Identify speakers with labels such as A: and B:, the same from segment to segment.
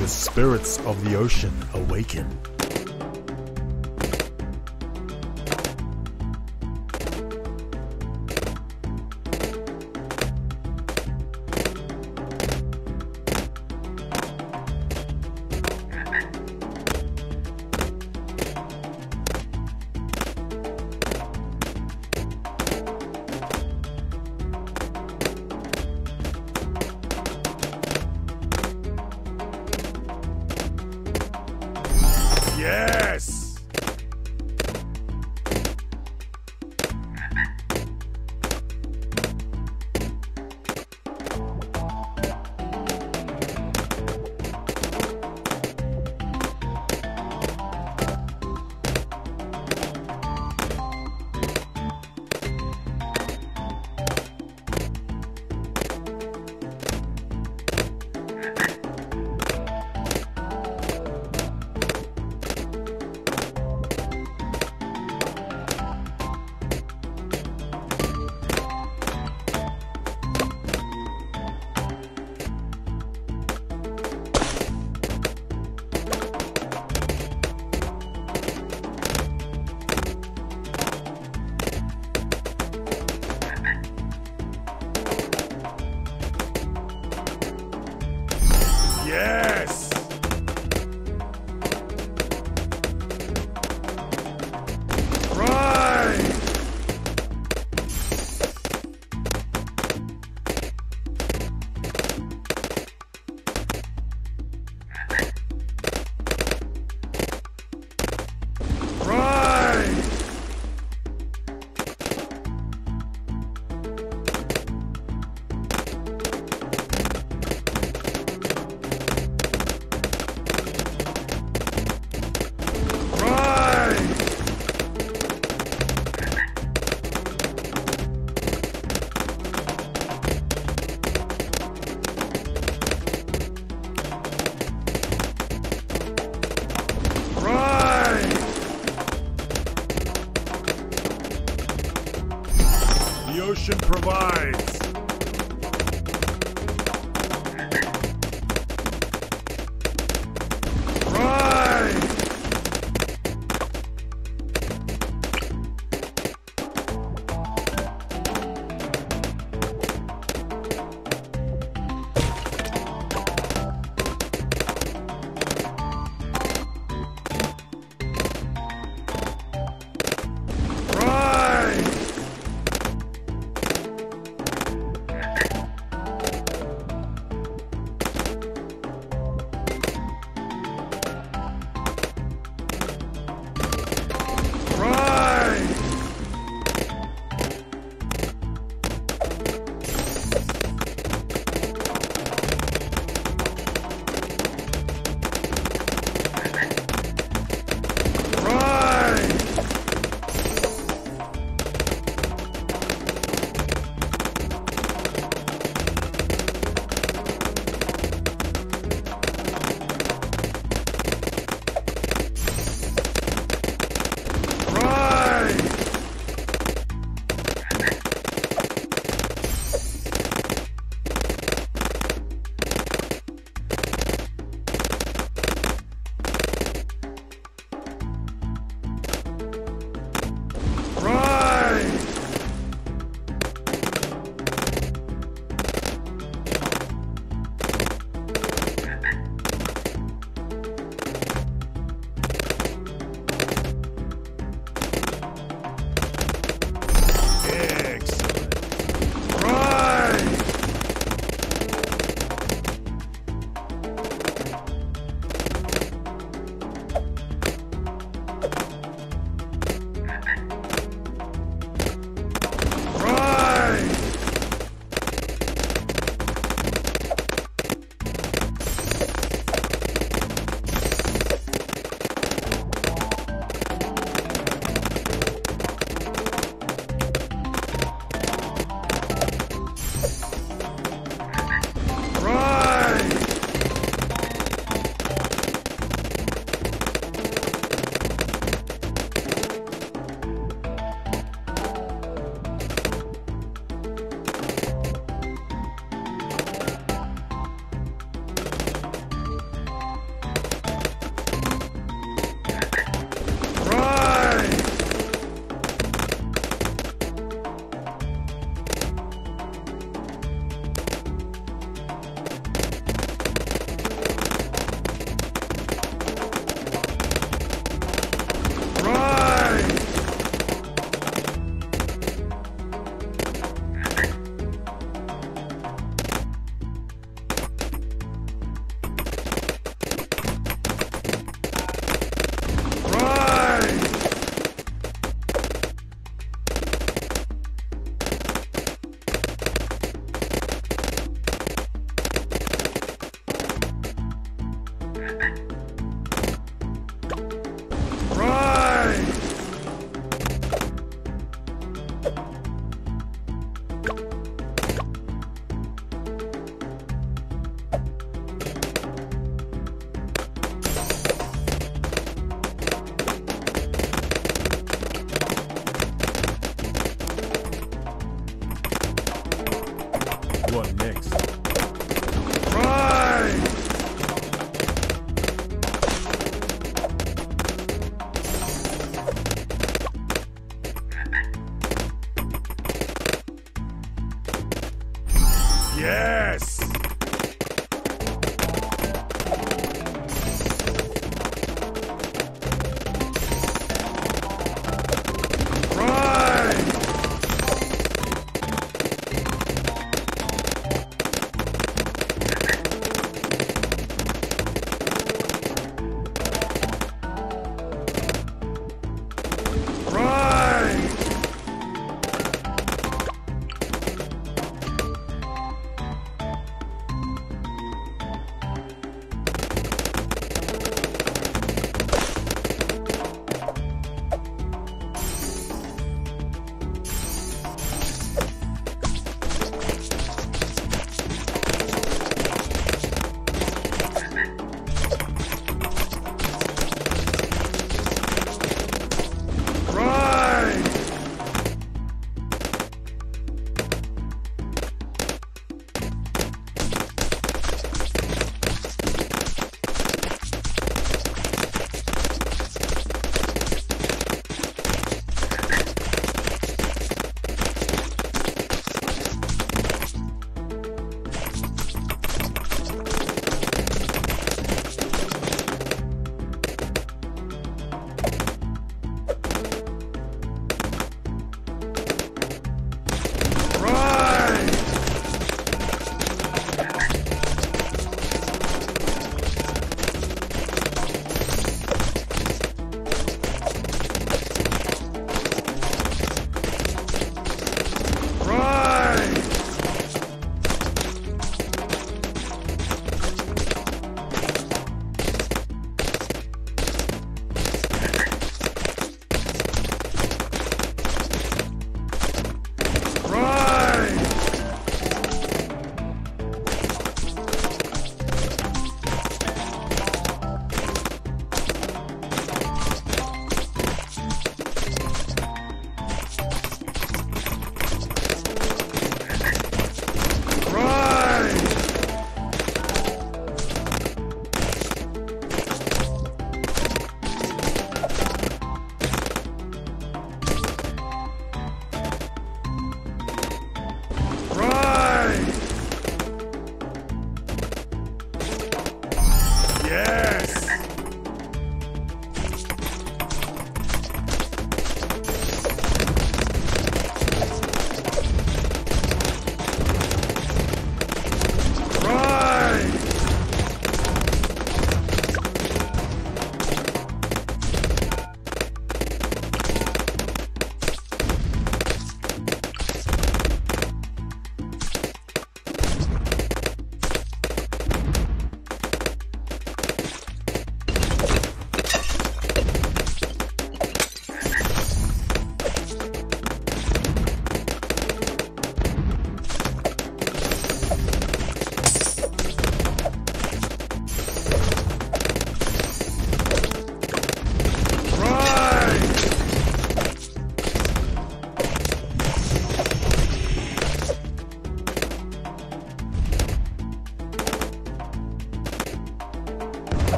A: The spirits of the ocean awaken.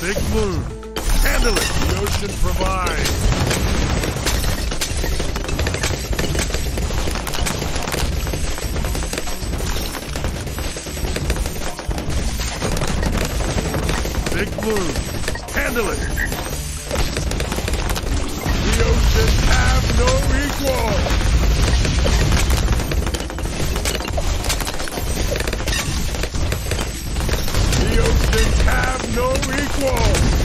A: Big moon. Handle it. The ocean provides. Big moon. Handle it. The oceans have no equal. Oceans have no equal.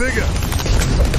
A: Bigger.